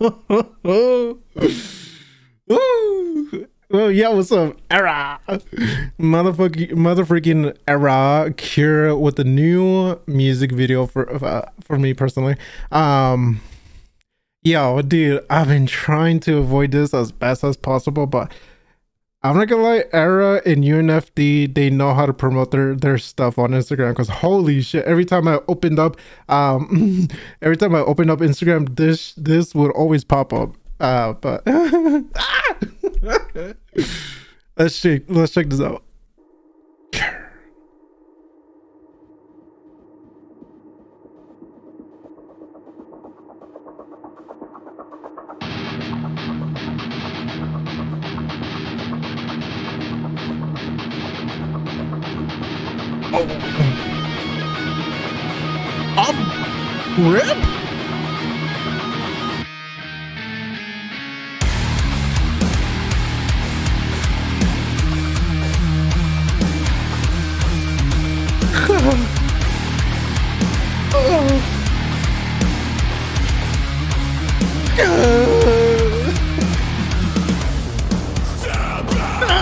well, yeah, what's up, Erra? Motherfucking, motherfucking Erra. Cure with a new music video for uh, for me personally. Um, yo, dude, I've been trying to avoid this as best as possible, but I'm not gonna lie, Erra and UNFD, they know how to promote their, their stuff on Instagram because holy shit, every time I opened up um every time I opened up Instagram, this this would always pop up. Uh but let's check let's check this out. Oh. Rip?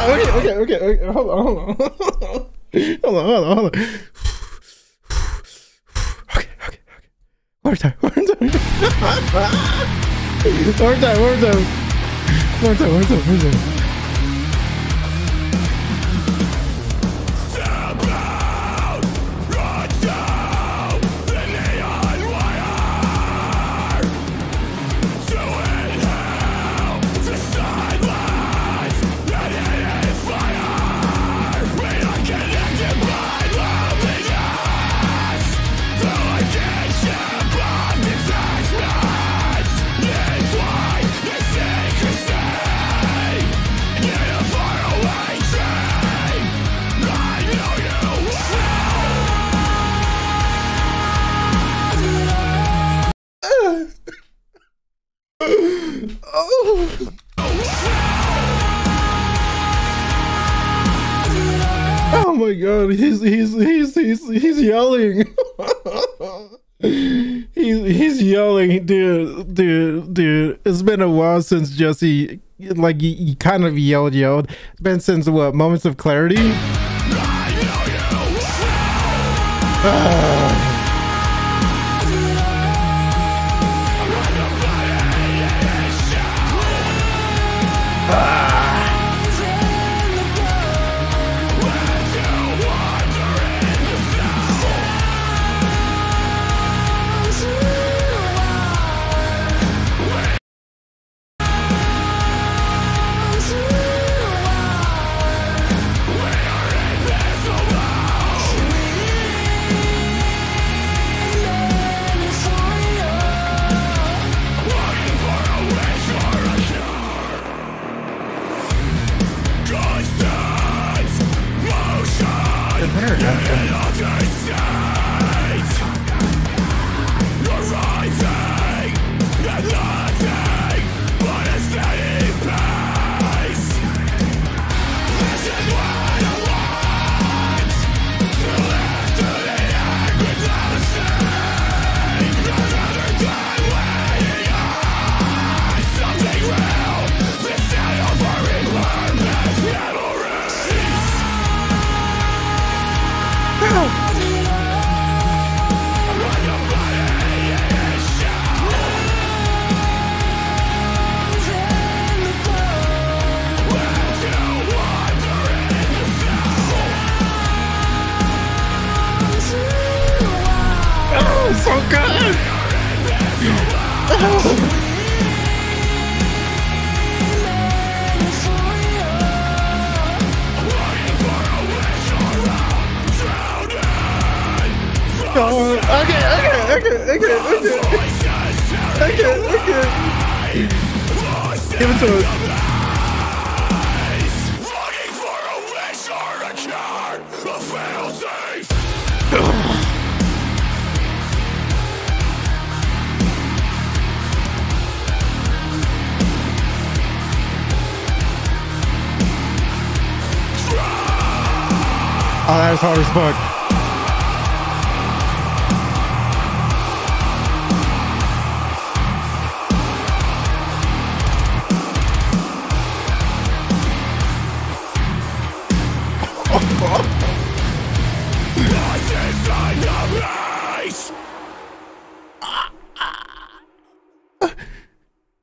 okay, okay, okay, okay, hold on, hold on. hold on, hold on, hold on. Okay, okay, okay. One more time, one more time. one more time, one more time. One more time, one more time, time. Oh. Oh my god, he's he's he's he's he's yelling. he's he's yelling, dude, dude, dude. It's been a while since Jesse like he, he kind of yelled yelled. It's been since what moments of clarity? Ah. Oh, Oh, okay, okay, okay, okay, okay. Okay, okay. Give it to us. Oh, that was hard as fuck.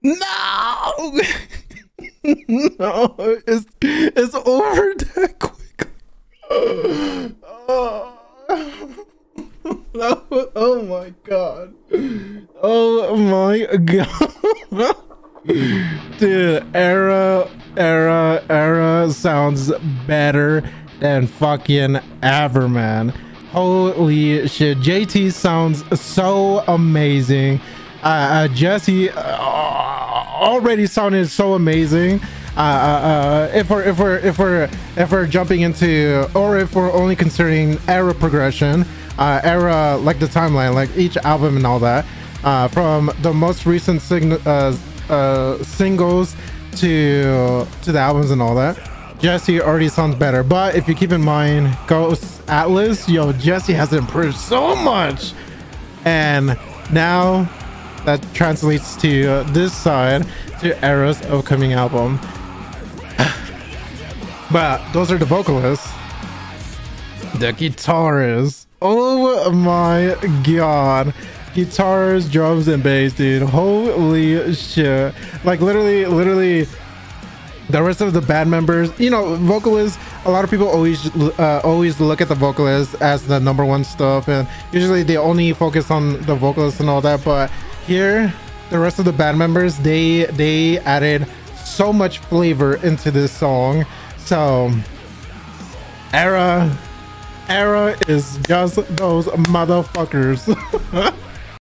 no! no, it's it's over, Deck. Oh. oh my god. Oh my god. Dude, Erra, Erra, Erra sounds better than fucking ever, man. Holy shit. JT sounds so amazing. Uh, uh, Jesse uh, already sounded so amazing. Uh, uh, uh, if we're if we're if we're if we're jumping into or if we're only considering Erra progression, uh, Erra like the timeline, like each album and all that, uh, from the most recent uh, singles to to the albums and all that. Jesse already sounds better, but if you keep in mind Ghost Atlas, yo, Jesse has improved so much, and now that translates to this side to Erra's upcoming album. But those are the vocalists. The guitarists. Oh my god. Guitars, drums, and bass, dude. Holy shit. Like literally, literally the rest of the band members you know vocalists a lot of people always uh, always look at the vocalists as the number one stuff and usually they only focus on the vocalists and all that but here the rest of the band members they they added so much flavor into this song so Erra Erra is just those motherfuckers